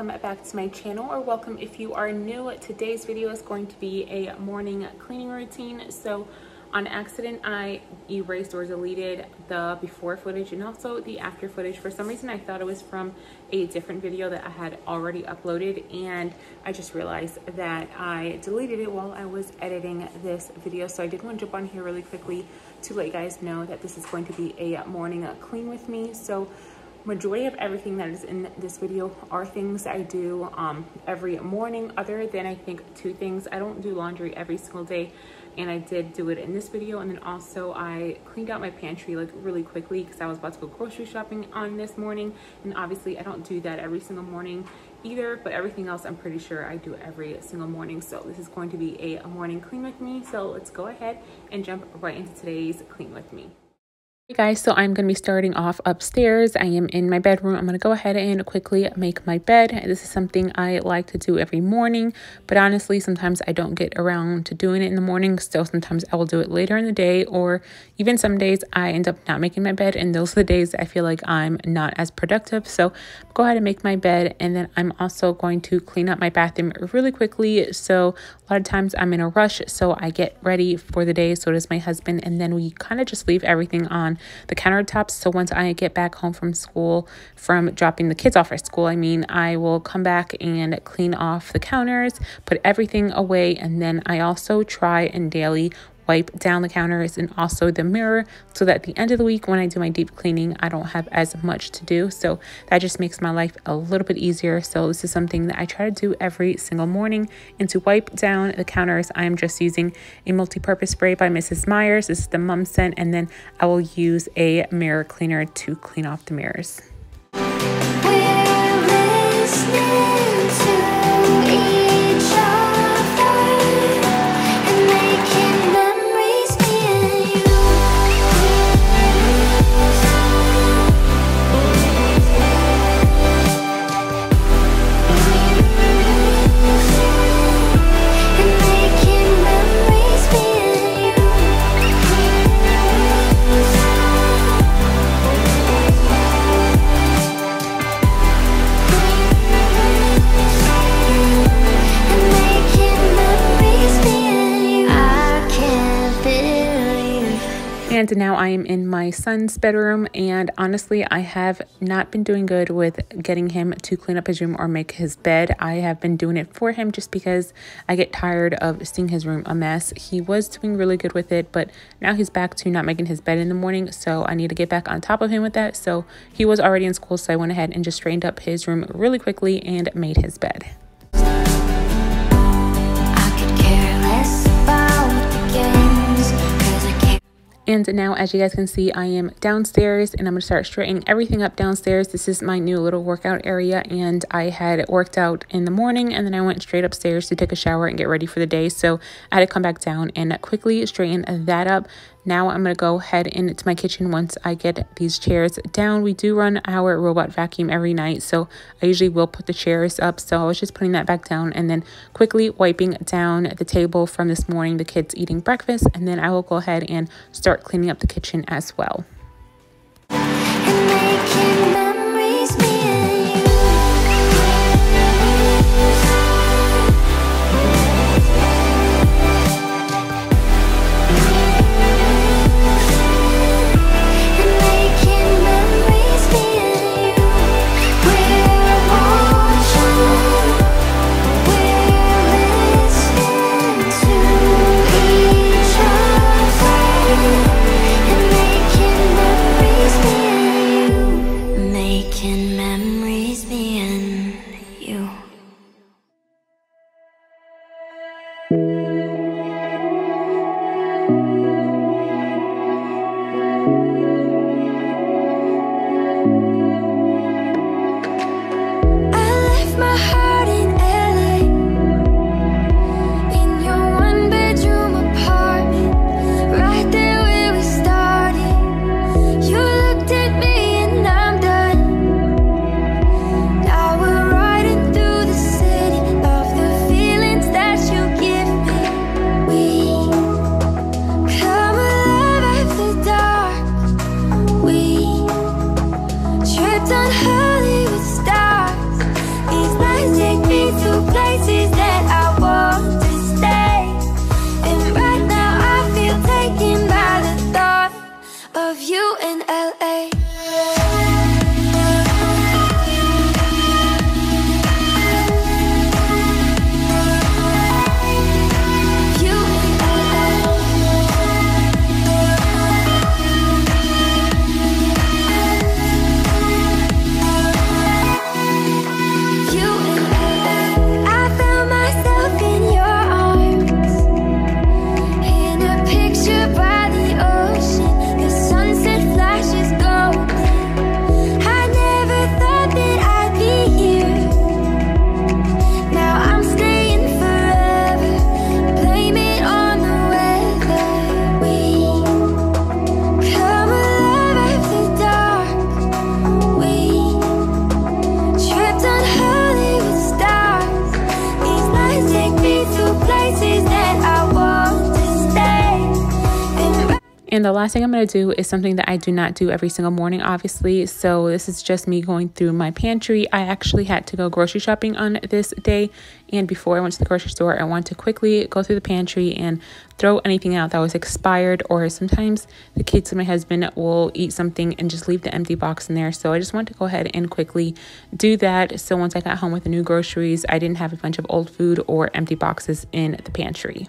welcome back to my channel or welcome if you are new. Today's video is going to be a morning cleaning routine. So on accident, I erased or deleted the before footage and also the after footage. For some reason, I thought it was from a different video that I had already uploaded and I just realized that I deleted it while I was editing this video. So I did want to jump on here really quickly to let you guys know that this is going to be a morning clean with me. So majority of everything that is in this video are things I do um, every morning other than I think two things. I don't do laundry every single day and I did do it in this video and then also I cleaned out my pantry like really quickly because I was about to go grocery shopping on this morning and obviously I don't do that every single morning either but everything else I'm pretty sure I do every single morning so this is going to be a, a morning clean with me so let's go ahead and jump right into today's clean with me. Hey guys, so I'm going to be starting off upstairs. I am in my bedroom. I'm going to go ahead and quickly make my bed. This is something I like to do every morning, but honestly, sometimes I don't get around to doing it in the morning. Still, sometimes I will do it later in the day, or even some days I end up not making my bed, and those are the days I feel like I'm not as productive. So go ahead and make my bed, and then I'm also going to clean up my bathroom really quickly. So a lot of times I'm in a rush, so I get ready for the day. So does my husband, and then we kind of just leave everything on the countertops. So once I get back home from school, from dropping the kids off at school, I mean, I will come back and clean off the counters, put everything away, and then I also try and daily wipe down the counters and also the mirror so that at the end of the week when I do my deep cleaning, I don't have as much to do. So that just makes my life a little bit easier. So this is something that I try to do every single morning. And to wipe down the counters, I'm just using a multi-purpose spray by Mrs. Meyer's. This is the mum scent. And then I will use a mirror cleaner to clean off the mirrors. And now I am in my son's bedroom. And honestly, I have not been doing good with getting him to clean up his room or make his bed. I have been doing it for him just because I get tired of seeing his room a mess. He was doing really good with it, but now he's back to not making his bed in the morning. So I need to get back on top of him with that. So he was already in school. So I went ahead and just straightened up his room really quickly and made his bed. And now, as you guys can see, I am downstairs and I'm to start straightening everything up downstairs. This is my new little workout area and I had worked out in the morning and then I went straight upstairs to take a shower and get ready for the day. So I had to come back down and quickly straighten that up. Now I'm going to go head into my kitchen once I get these chairs down. We do run our robot vacuum every night, so I usually will put the chairs up. So I was just putting that back down and then quickly wiping down the table from this morning, the kids eating breakfast, and then I will go ahead and start cleaning up the kitchen as well. Memories beyond. And the last thing I'm going to do is something that I do not do every single morning, obviously. So this is just me going through my pantry. I actually had to go grocery shopping on this day. And before I went to the grocery store, I wanted to quickly go through the pantry and throw anything out that was expired. Or sometimes the kids and my husband will eat something and just leave the empty box in there. So I just wanted to go ahead and quickly do that. So once I got home with the new groceries, I didn't have a bunch of old food or empty boxes in the pantry.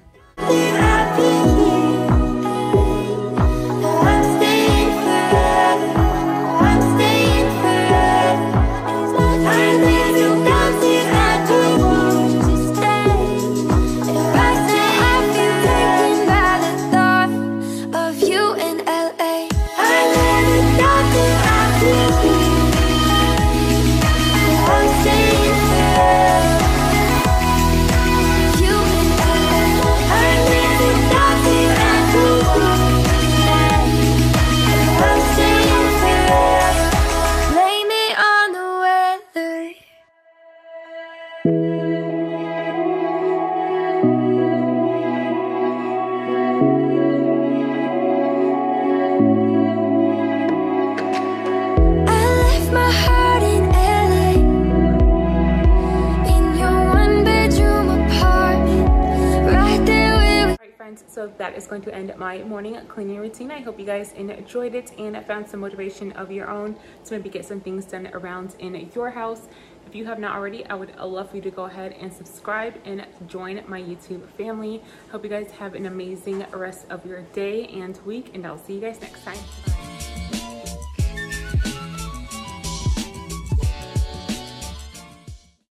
So that is going to end my morning cleaning routine. I hope you guys enjoyed it and found some motivation of your own to maybe get some things done around in your house. If you have not already, I would love for you to go ahead and subscribe and join my YouTube family. Hope you guys have an amazing rest of your day and week, and I'll see you guys next time.